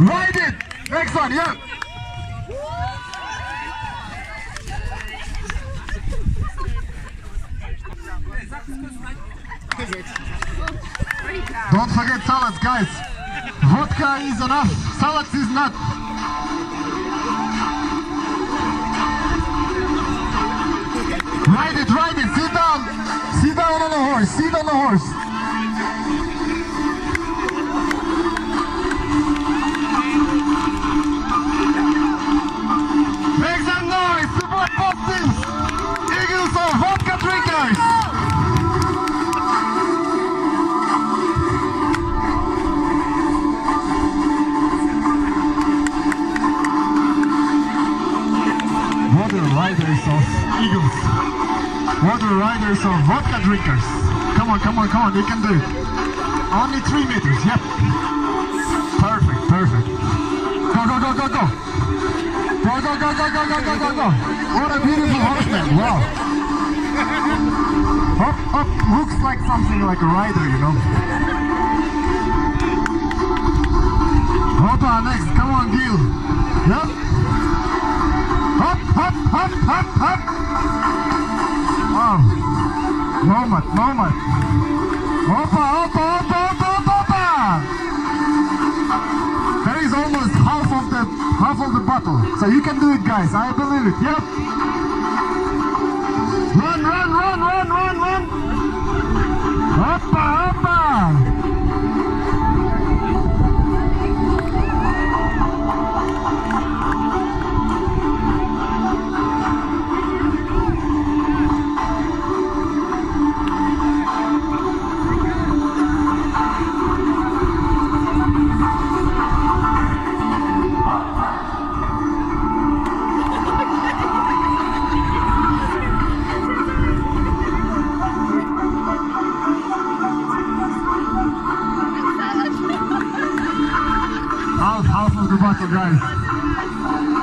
Ride it. Next one, yeah. Don't forget salads, guys. Vodka is enough. Salads is not. Ride it, ride it. Sit down. Sit down on the horse. Sit on the horse. Riders of Eagles. Water riders of vodka drinkers. Come on, come on, come on. You can do it. Only three meters. Yep. Perfect, perfect. Go, go, go, go, go. Go, go, go, go, go, go, go, go, go. What a beautiful horseman. Wow. Up, up. Looks like something like a rider, you know. Hoppa, next. Come on, Gil. Yep. Hop, hop, hop. Wow. Moment, moment. Hoppa, hoppa, hoppa, hoppa, hoppa, hoppa. There is almost half of the half of the bottle. So you can do it, guys. I believe it. Yep. out, out of the battle, guys.